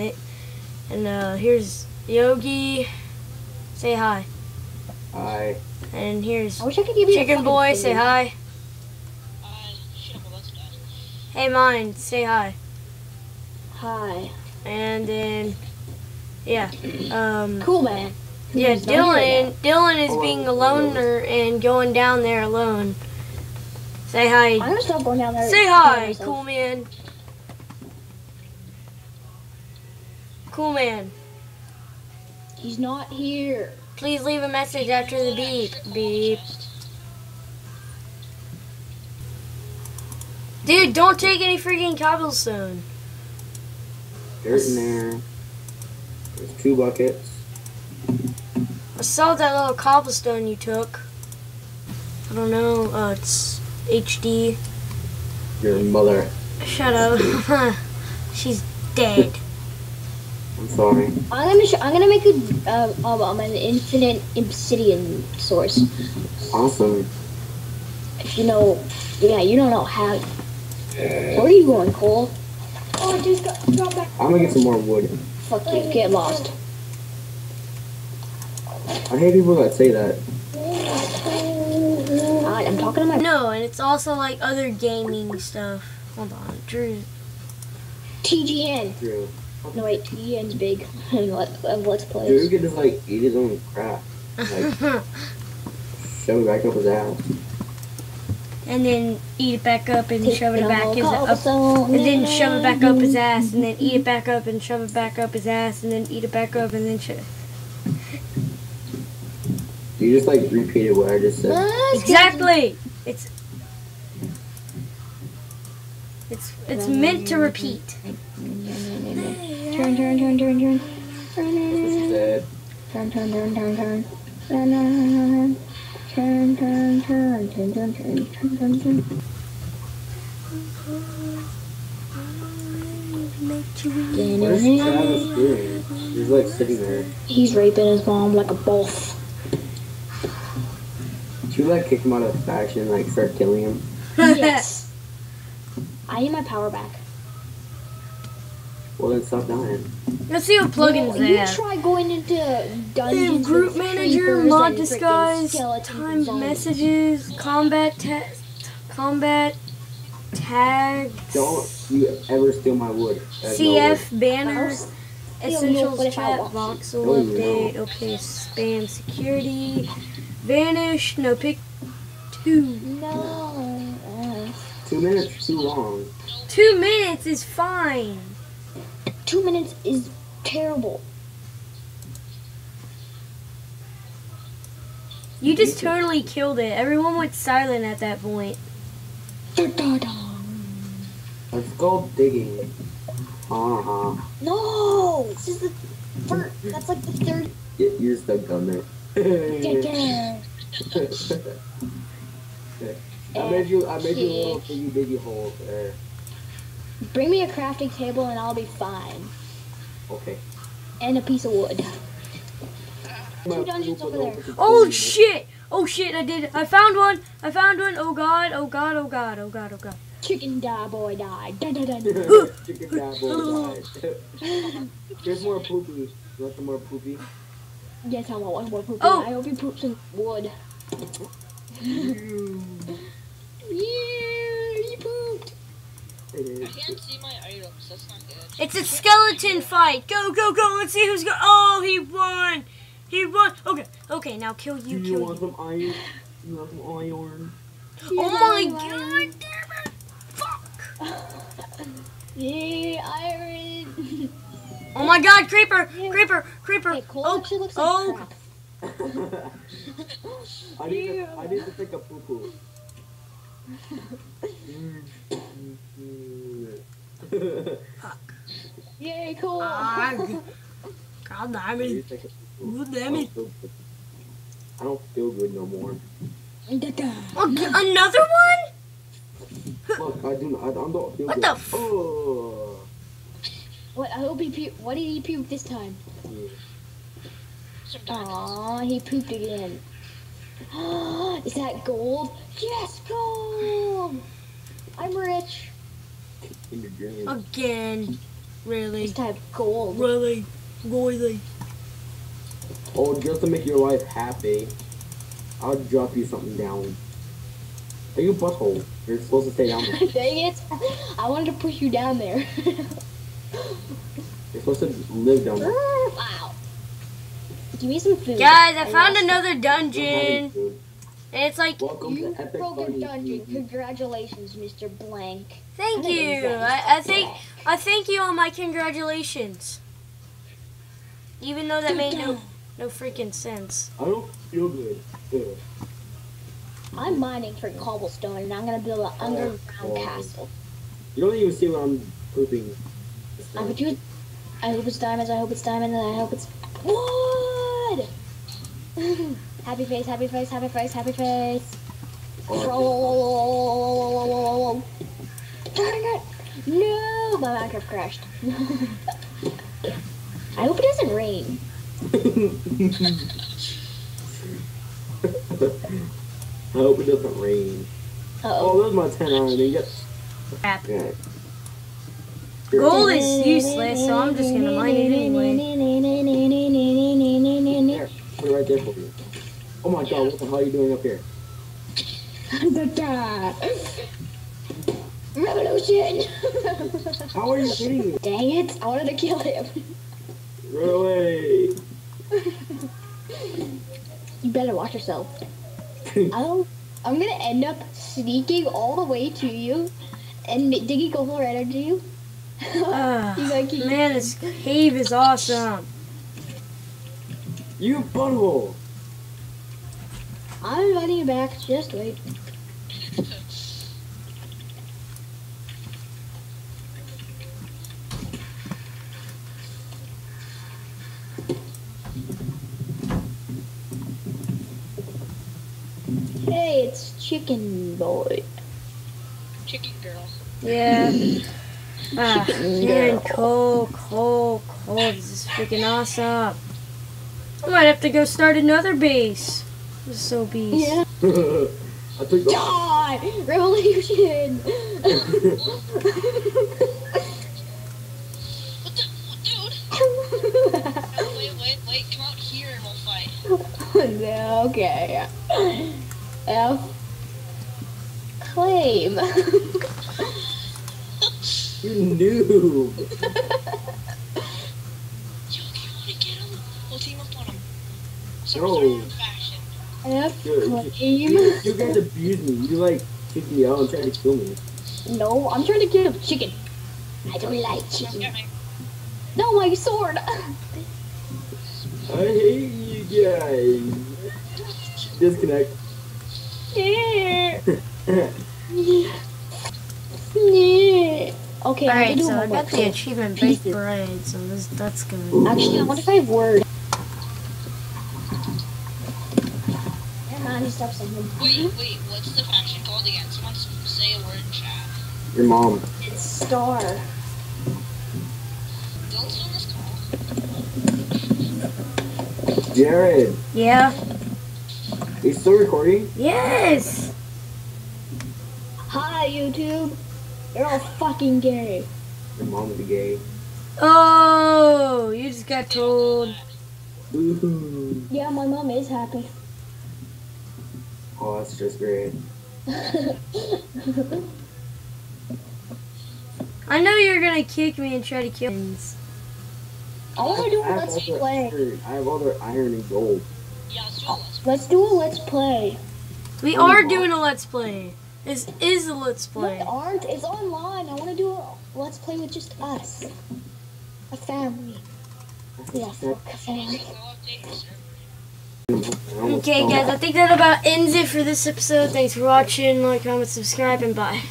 on it. And uh, here's Yogi. Say hi. Hi. And here's I wish I could give you Chicken Boy. Say hi. Uh, shit, I'm about to die. Hey, mine. Say hi. Hi. And then, yeah. Um, Cool man. yeah, He's Dylan. Dylan is being a loner and going down there alone. Say hi. I'm gonna stop going down there. Say hi, cool man. Cool man. He's not here. Please leave a message after the beep. Beep. Dude, don't take any freaking cobblestone. Dirt in there. There's two buckets. I saw that little cobblestone you took. I don't know. Uh, it's HD. Your mother. Shut up. She's dead. I'm sorry. I'm gonna sh- I'm gonna make a uh, um, um, an infinite obsidian source. Awesome. If you know, yeah, you don't know how. Where are you going, Cole? Oh, I just got dropped back. I'm gonna get some more wood. Fuck you, get lost. I hate people that say that. Alright, I'm talking to my No, and it's also like other gaming stuff. Hold on, Drew. TGN. Drew. No wait, TGN's big. Let, uh, let's play. Drew could just like eat his own crap. Like shove it back up his ass. and then eat it back up and Take shove it no back his up, cobblestone. and then shove it back up his ass, and then eat it back up and shove it back up his ass, and then eat it back up and then shove. You just like repeated what I just said. Exactly. It's it's it's meant to repeat. Turn, turn, turn, turn, turn. Said. Turn, turn, turn, turn, turn. Turn, turn, turn, turn, turn, turn, turn, turn, turn, turn, turn. What is Travis doing? He's like sitting there. He's raping his mom like a wolf. Should you like kick him out of faction and like start killing him? Yes. I need my power back. Well then stop dying. Let's see what plugins Well, they you have. try going into dungeons have group manager, mob disguise, skeletons and timed zombies. messages, combat test, combat tag, Don't you ever steal my wood. That's no CF banner, I'll steal yours, essentials but chat, want- voxel No, you update, okay, spam security, vanish, no pick two. No. Two minutes too long. Two minutes is fine. Two minutes is terrible. You just totally killed it. Everyone went silent at that point. Let's go digging. Uh huh. No, this is the first. That's like the third. You're stuck down there. I made you. I made you a little diggy diggy hole there. Bring me a crafting table and I'll be fine. Okay. And a piece of wood. Two dungeons over there. Oh shit! Oh shit! I did. I found one. I found one. Oh god! Oh god! Oh god! Oh god! Oh god! Chicken die, boy die. Dun, dun, dun, dun. Chicken dad boy died. There's more poopy. You want some more poopy? yes, I want one more poopy. Oh. I hope you poop some wood. Yeah, you pooped. I can't see my items. That's not good. It's a skeleton fight. Go go go! Let's see who's go. Oh, he won. He won. Okay. Okay. Now kill you. Do you Kill want you. some iron? You want some iron? Oh my god! Damn it! Fuck! Yeah, iron. Oh my god! Creeper! Creeper! Creeper! Hey, Oh! looks like oh. oh. crap. I need to. I need to take a poo poo. Yay, Cole. Ah, God damn it! God damn it! I don't feel good no more. Oh, g- another one? Look, I do not. I don't feel What good. the f- Oh. what? I hope he puke. What did he puke this time? Yeah. Aw, he pooped again. Is that gold? Yes, gold. I'm rich. In your dreams. Again. Really? Just type gold. Really? Really? Oh, just to make your life happy, I'll drop you something down. Are you butthole? You're supposed to stay down there. Dang it! I wanted to push you down there. You're supposed to live down there. wow. Give me some food. Guys, I found another Don't dungeon. Food. And it's like, Welcome You to Epic broke a Party. dungeon. Congratulations, Mr. Blank. thank I didn't you. I, I think I thank you on my congratulations. Even though that made no no freaking sense. I don't feel good. Ugh. I'm mining for cobblestone, and I'm gonna build an oh, underground oh. castle. You don't even see what I'm pooping. I hope you. I hope it's diamonds. I hope it's diamonds. And I hope it's wood. happy face. Happy face. Happy face. Happy face. Oh, Troll. Dang it! No, my Minecraft crashed. I hope it doesn't rain. I hope it doesn't rain. Uh Oh, oh there's my 10 iron ingots. Crap. Yeah. Gold is useless, so I'm just gonna mine it anyway. Here, put it right there for you. Oh my god, what the hell are you doing up here? Revolution! How are you hitting me? Dang it! I wanted to kill him. Really? You better watch yourself. I'll, I'm gonna end up sneaking all the way to you and digging a hole right under you. Ah, you man, this cave is awesome. you butthole! I'm inviting you back. Just wait. Hey, it's Chicken Boy. Chicken girl. Yeah. Ah, Chicken man, girl. coal, coal, coal. This is freaking awesome. I might have to go start another base. This is so beast. Yeah. I took the. Die! Revolution! What the? Dude! Wait, wait, wait. Come out here and we'll fight. no, okay. F. Claim. You noob! Yo, you wanna get him? We'll team up on him. So No. our own fashion. You, you, you guys abused me. You like kicked me out and tried to kill me. No, I'm trying to kill a chicken. I don't like chicken. No, my sword. I hate you guys. Disconnect. Yeah. Yeah. Okay, I Alright, to do so I homework. got the achievement baked Pieces. bread, so this, that's good. Actually, I wonder if I have word. Never mind, he stopped saying them. Wait, wait. What's the faction called again? Someone say a word in chat. Your mom. It's star. Don't on this call. Jared, Yeah? are you still recording? Yes! Hi, YouTube. You're all fucking gay. Your mom is gay. Oh, you just got told. Boo-hoo. Yeah, my mom is happy. Oh, that's just great. I know you're gonna kick me and try to kill me. I want to do I a have let's other play. iron- I have other iron and gold. Yeah, let's do a let's Let's do a let's play. We Oh, are doing a let's play. This is a let's No, play. we aren't. It's online. I want to do a let's play with just us. A family. Yeah, fuck a family. go update the server. Okay, guys, I think that about ends it for this episode. Thanks for watching. Like, comment, subscribe, and bye.